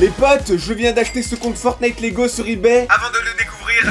Les potes, je viens d'acheter ce compte Fortnite Lego sur eBay. Avant de le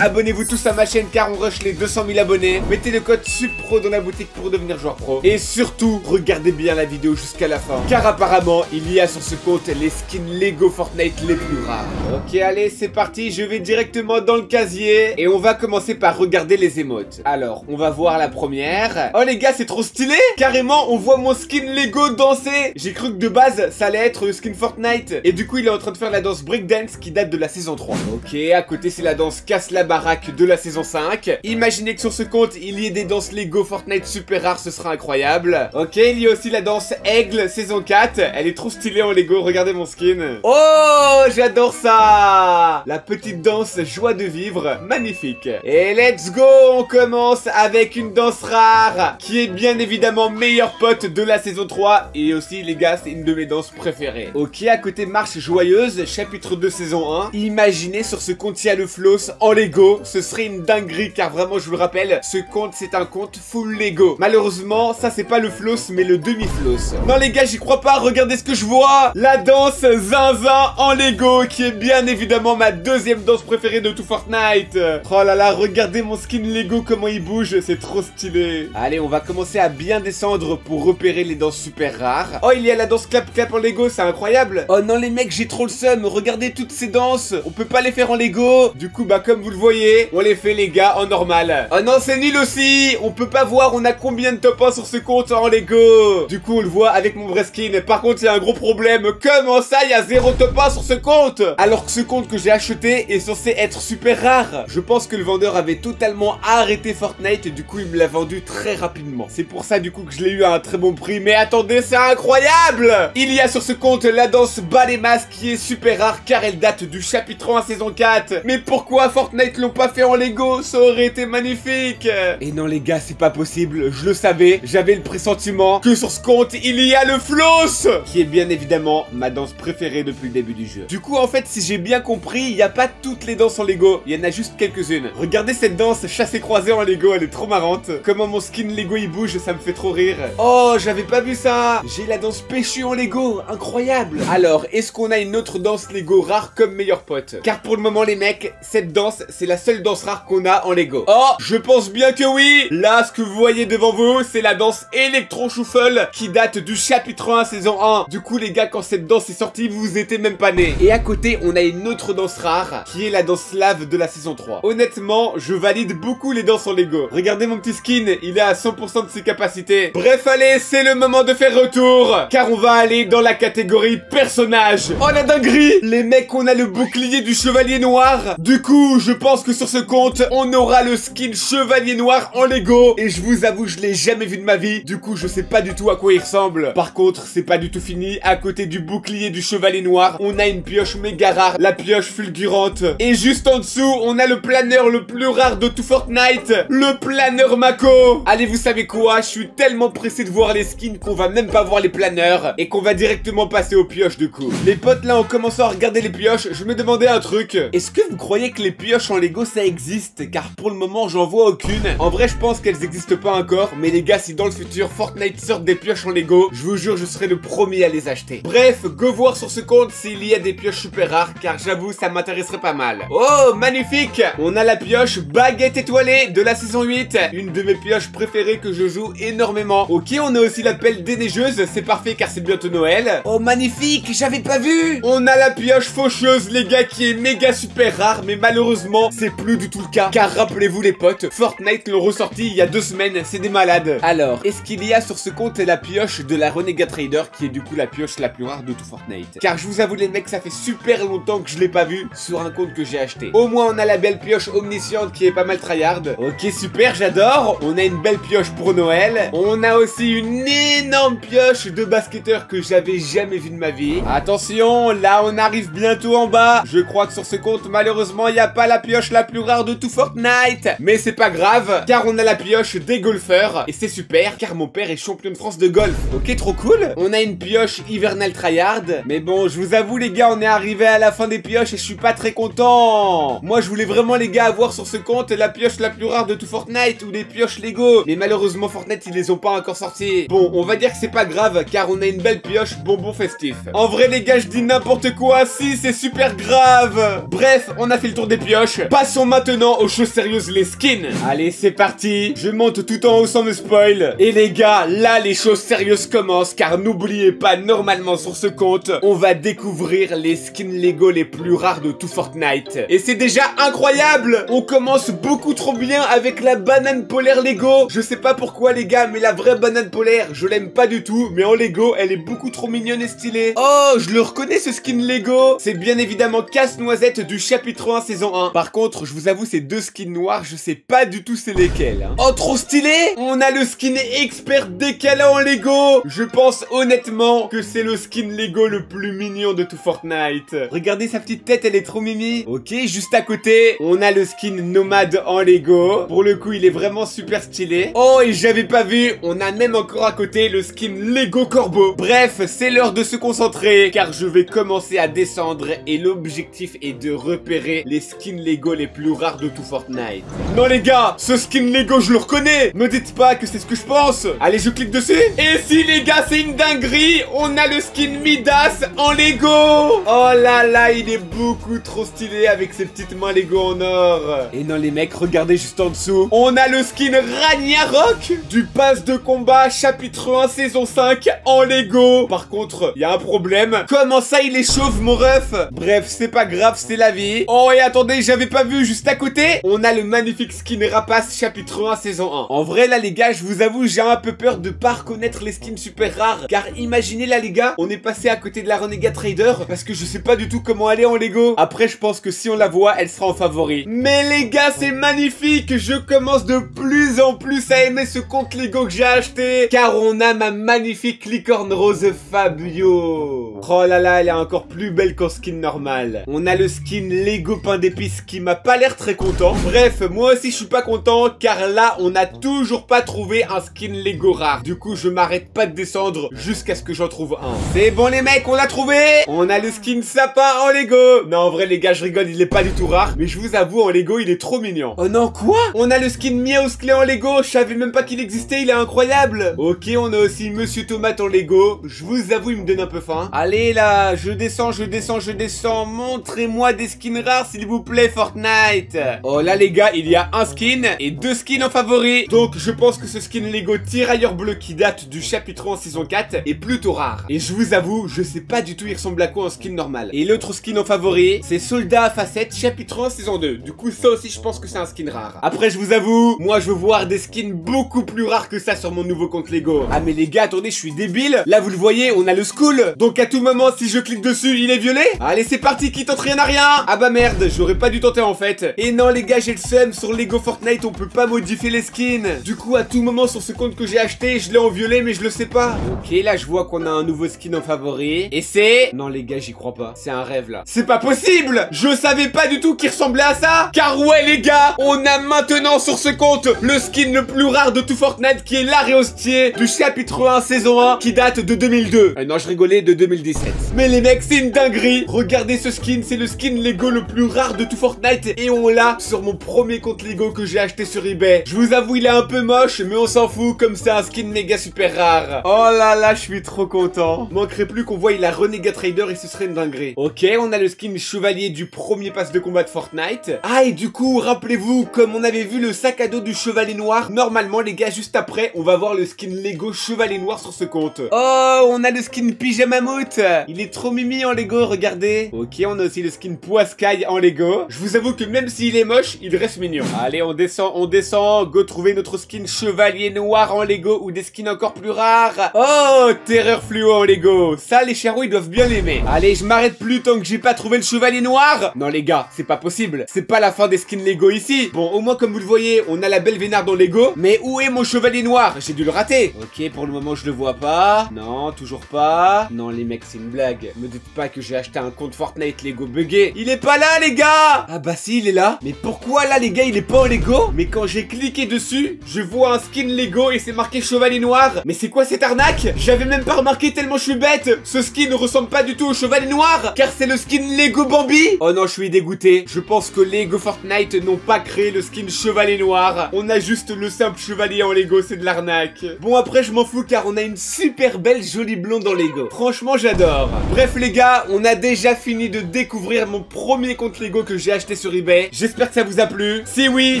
abonnez-vous tous à ma chaîne car on rush les 200 000 abonnés. Mettez le code SUPPRO dans la boutique pour devenir joueur pro. Et surtout, regardez bien la vidéo jusqu'à la fin. Car apparemment, il y a sur ce compte les skins Lego Fortnite les plus rares. Ok, allez, c'est parti. Je vais directement dans le casier. Et on va commencer par regarder les émotes. Alors, on va voir la première. Oh les gars, c'est trop stylé Carrément, on voit mon skin Lego danser J'ai cru que de base, ça allait être le skin Fortnite. Et du coup, il est en train de faire la danse breakdance qui date de la saison 3. Ok, à côté, c'est la danse casse la baraque de la saison 5. Imaginez que sur ce compte, il y ait des danses Lego Fortnite super rares, ce sera incroyable. Ok, il y a aussi la danse Aigle saison 4. Elle est trop stylée en Lego, regardez mon skin. Oh, j'adore ça La petite danse joie de vivre, magnifique. Et let's go, on commence avec une danse rare qui est bien évidemment meilleur pote de la saison 3 et aussi les gars c'est une de mes danses préférées. Ok à côté marche joyeuse chapitre 2 saison 1. Imaginez sur ce compte il y a le floss en Lego, ce serait une dinguerie car vraiment je vous le rappelle ce compte c'est un compte full Lego. Malheureusement ça c'est pas le floss mais le demi floss. Non les gars j'y crois pas regardez ce que je vois La danse zinzin en Lego qui est bien évidemment ma deuxième danse préférée de tout Fortnite. Oh là là regardez mon skin Lego comment il bouge c'est trop stylé. Allez on va commencer à bien descendre pour repérer les danses super rares. Oh, il y a la danse clap clap en Lego, c'est incroyable. Oh non, les mecs, j'ai trop le seum. Regardez toutes ces danses. On peut pas les faire en Lego. Du coup, bah, comme vous le voyez, on les fait, les gars, en normal. Oh non, c'est nul aussi. On peut pas voir, on a combien de top 1 sur ce compte en Lego. Du coup, on le voit avec mon vrai skin. Par contre, il y a un gros problème. Comment ça, il y a zéro top 1 sur ce compte? Alors que ce compte que j'ai acheté est censé être super rare. Je pense que le vendeur avait totalement arrêté Fortnite. Du coup, il me l'a vendu très rapidement. C'est pour ça, du coup, que je l'ai eu à un très bon prix. Mais attendez, c'est incroyable Il y a sur ce compte la danse bas les masques qui est super rare car elle date du chapitre 1 saison 4. Mais pourquoi Fortnite l'ont pas fait en Lego Ça aurait été magnifique Et non les gars, c'est pas possible. Je le savais, j'avais le pressentiment que sur ce compte, il y a le floss Qui est bien évidemment ma danse préférée depuis le début du jeu. Du coup, en fait, si j'ai bien compris, il n'y a pas toutes les danses en Lego. Il y en a juste quelques-unes. Regardez cette danse chassé-croisé en Lego, elle est trop marrante. Comment mon skin Lego il bouge, ça me fait trop rire. Oh, j'avais pas vu ça J'ai la danse péchue en Lego, incroyable Alors, est-ce qu'on a une autre danse Lego rare comme meilleur pote? Car pour le moment les mecs, cette danse, c'est la seule danse rare qu'on a en Lego. Oh, je pense bien que oui Là, ce que vous voyez devant vous, c'est la danse Electro Shuffle qui date du chapitre 1 saison 1. Du coup les gars, quand cette danse est sortie, vous étiez même pas nés. Et à côté, on a une autre danse rare, qui est la danse slave de la saison 3. Honnêtement, je valide beaucoup les danses en Lego. Regardez mon petit skin, il est à 100% de ses capacités. Bref, allez, c'est le moment de faire retour, car on va aller dans la catégorie personnage. Oh la dinguerie Les mecs, on a le bouclier du chevalier noir. Du coup, je pense que sur ce compte, on aura le skin chevalier noir en Lego. Et je vous avoue, je l'ai jamais vu de ma vie. Du coup, je sais pas du tout à quoi il ressemble. Par contre, c'est pas du tout fini. À côté du bouclier du chevalier noir, on a une pioche méga rare, la pioche fulgurante. Et juste en dessous, on a le planeur le plus rare de tout Fortnite, le planeur Mako. Allez, vous savez quoi? Je suis tellement pressé de voir les skins qu'on va même pas voir les planeurs et qu'on va directement passer aux pioches du coup. Les potes là, en commençant à regarder les pioches, je me demandais un truc. Est-ce que vous croyez que les pioches en Lego ça existe Car pour le moment, j'en vois aucune. En vrai, je pense qu'elles existent pas encore, mais les gars, si dans le futur Fortnite sort des pioches en Lego, je vous jure, je serai le premier à les acheter. Bref, go voir sur ce compte s'il y a des pioches super rares, car j'avoue, ça m'intéresserait pas mal. Oh, magnifique On a la pioche baguette étoilée de la saison 8, une de mes pioches préférées que je joue énormément. Ok, on a aussi la pelle déneigeuse, c'est parfait car c'est bientôt Noël. Oh, magnifique, j'avais pas vu On a la pioche faucheuse, les gars, qui est méga super rare, mais malheureusement, c'est plus du tout le cas. Car rappelez-vous les potes, Fortnite l'ont ressorti il y a deux semaines, c'est des malades. Alors, est-ce qu'il y a sur ce compte la pioche de la Renegade Trader, qui est du coup la pioche la plus rare de tout Fortnite? Car je vous avoue les mecs, ça fait super longtemps que je l'ai pas vu sur un compte que j'ai acheté. Au moins, on a la belle pioche omnisciente qui est pas mal tryhard. Ok, super, j'adore. On a une belle pioche pour Noël. On a aussi une énorme pioche de basketteur que j'avais jamais vu de ma vie. Attention, là, on arrive bientôt en bas. Je crois que sur ce compte, malheureusement, il n'y a pas la pioche la plus rare de tout Fortnite. Mais c'est pas grave, car on a la pioche des golfeurs. Et c'est super, car mon père est champion de France de golf. Ok, trop cool. On a une pioche hivernal tryhard. Mais bon, je vous avoue les gars, on est arrivé à la fin des pioches et je suis pas très content. Moi, je voulais vraiment les gars avoir sur ce compte la pioche la plus rare de tout Fortnite ou des pioches Lego. Mais malheureusement, Fortnite, ils les ont pas encore sortis. Bon, on va dire que c'est pas grave, car on a une belle pioche bonbon festif. En vrai les gars, je dis n'importe quoi, si, c'est super grave. Bref, on a fait le tour des pioches. Passons maintenant aux choses sérieuses, les skins. Allez, c'est parti. Je monte tout en haut sans me spoil. Et les gars, là, les choses sérieuses commencent, car n'oubliez pas, normalement sur ce compte, on va découvrir les skins Lego les plus rares de tout Fortnite. Et c'est déjà incroyable On commence beaucoup trop bien avec la banane polaire Lego. Je sais pas pourquoi les gars, mais la vraie banane polaire, je l'aime pas du tout, mais en Lego, elle est beaucoup trop mignonne et stylée. Oh, je le reconnais ce skin Lego C'est bien évidemment Casse-Noisette du chapitre 1 saison 1. Par contre, je vous avoue, ces deux skins noirs, je sais pas du tout c'est lesquels. Hein. Oh, trop stylé On a le skin expert décalé en Lego Je pense honnêtement que c'est le skin Lego le plus mignon de tout Fortnite. Regardez sa petite tête, elle est trop mimi. Ok, juste à côté, on a le skin nomade en Lego. Pour le coup, il est vraiment super stylé. Oh, et j'avais pas vu, on a même encore à côté le skin Lego Corbeau. Bref, c'est l'heure de se concentrer, car je vais commencer à descendre et l'objectif est de repérer les skins Lego les plus rares de tout Fortnite. Non les gars, ce skin Lego je le reconnais. Me dites pas que c'est ce que je pense. Allez, je clique dessus. Et si les gars, c'est une dinguerie On a le skin Midas en Lego. Oh là là, il est beaucoup trop stylé avec ses petites mains Lego en or. Et non les mecs, regardez juste en dessous. On a le skin Ragnarok du pass de combat chapitre 1 saison 5 en Lego. Par contre, il y a un problème. Comment ça il est chauve mon ref? Bref, c'est pas grave, c'est la vie. Oh et attendez, j'avais pas vu juste à côté On a le magnifique skin Rapace chapitre 1 saison 1 En vrai là les gars, je vous avoue, j'ai un peu peur de pas reconnaître les skins super rares. Car imaginez là les gars, on est passé à côté de la Renegade Trader Parce que je sais pas du tout comment aller en Lego. Après je pense que si on la voit, elle sera en favori. Mais les gars, c'est magnifique! Je commence de plus en plus à aimer ce compte Lego que j'ai acheté Car on a ma magnifique licorne rose Fabio. Oh là là, elle est encore plus belle qu'en skin normal. On a le skin Lego pain d'épices qui m'a pas l'air très content. Bref, moi aussi je suis pas content car là on a toujours pas trouvé un skin Lego rare. Du coup je m'arrête pas de descendre jusqu'à ce que j'en trouve un. C'est bon les mecs, on l'a trouvé! On a le skin sapin en Lego! Non en vrai les gars je rigole, il est pas du tout rare Mais je vous avoue en Lego il est trop mignon. Oh non quoi? On a le skin Miausclé en Lego, je savais même pas qu'il existait, il est incroyable! Ok on a aussi Monsieur Tomate en Lego Je vous avoue il me donne un peu faim. Allez là, je descends, je descends, je descends Montrez-moi des skins rares s'il vous plaît Fortnite. Oh là les gars, il y a un skin et deux skins en favori. Donc je pense que ce skin Lego tirailleur bleu qui date du chapitre 1 en saison 4 est plutôt rare. Et je vous avoue, je sais pas du tout il ressemble à quoi en skin normal. Et l'autre skin en favori, c'est Soldat à facette chapitre 1 saison 2 Du coup ça aussi je pense que c'est un skin rare. Après je vous avoue, moi je veux voir des skins beaucoup plus rares que ça sur mon nouveau compte Lego. Ah mais les gars, attendez, je suis débile. Là vous le voyez, on a le school. Donc à tout moment, si je clique dessus, il est violet Allez c'est parti, qui tente rien à rien. Ah bah merde, j'aurais pas dû tenter en fait. Et non les gars, j'ai le seum, sur Lego Fortnite on peut pas modifier les skins. Du coup à tout moment sur ce compte que j'ai acheté, je l'ai en violet mais je le sais pas. Ok, là je vois qu'on a un nouveau skin en favori. Et c'est... Non les gars, j'y crois pas, c'est un rêve là. C'est pas possible! Je savais pas du tout qu'il ressemblait à ça! Car ouais les gars, on a maintenant sur ce compte le skin le plus rare de tout Fortnite qui est l'arrêt hostier du chapitre 1 saison 1 qui date de 2002 euh, Non je rigolais de 2017 Mais les mecs c'est une dinguerie. Regardez ce skin, c'est le skin Lego le plus rare de tout Fortnite et on l'a sur mon premier compte Lego que j'ai acheté sur eBay. Je vous avoue il est un peu moche mais on s'en fout comme c'est un skin méga super rare. Oh là là je suis trop content. Manquerait plus qu'on voie la Renegade Trader et ce serait une dinguerie. Ok on a le skin chevalier du premier pass de combat de Fortnite. Ah et du coup rappelez-vous comme on avait vu le sac à dos du chevalier noir Normalement les gars juste après on va voir le skin Lego chevalier noir sur ce compte. Oh on a le skin pyjama mammouth Il est trop mimi en Lego regardez. Ok on a aussi le skin poiscaille en Lego vous avoue que même s'il est moche il reste mignon. Allez on descend on descend. Go trouver notre skin chevalier noir en Lego ou des skins encore plus rares. Oh terreur fluo en Lego. Ça les charros ils doivent bien l'aimer. Allez je m'arrête plus tant que j'ai pas trouvé le chevalier noir. Non les gars c'est pas possible. C'est pas la fin des skins Lego ici. Bon au moins comme vous le voyez on a la belle vénarde en Lego. Mais où est mon chevalier noir? J'ai dû le rater. Ok pour le moment je le vois pas. Non toujours pas. Non les mecs c'est une blague. Me dites pas que j'ai acheté un compte Fortnite Lego buggé. Il est pas là les gars Ah bah si, il est là. Mais pourquoi là, les gars, il est pas en Lego? Mais quand j'ai cliqué dessus, je vois un skin Lego et c'est marqué chevalier noir. Mais c'est quoi cette arnaque? J'avais même pas remarqué tellement je suis bête. Ce skin ne ressemble pas du tout au chevalier noir, car c'est le skin Lego Bambi. Oh non, je suis dégoûté. Je pense que Lego Fortnite n'ont pas créé le skin chevalier noir. On a juste le simple chevalier en Lego, c'est de l'arnaque. Bon après, je m'en fous car on a une super belle jolie blonde en Lego. Franchement, j'adore. Bref les gars, on a déjà fini de découvrir mon premier compte Lego que j'ai sur eBay. J'espère que ça vous a plu. Si oui,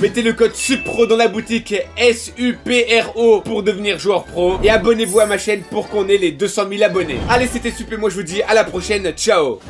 mettez le code SUPRO dans la boutique S-U-P-R-O pour devenir joueur pro. Et abonnez-vous à ma chaîne pour qu'on ait les 200 000 abonnés. Allez, c'était super, moi je vous dis à la prochaine. Ciao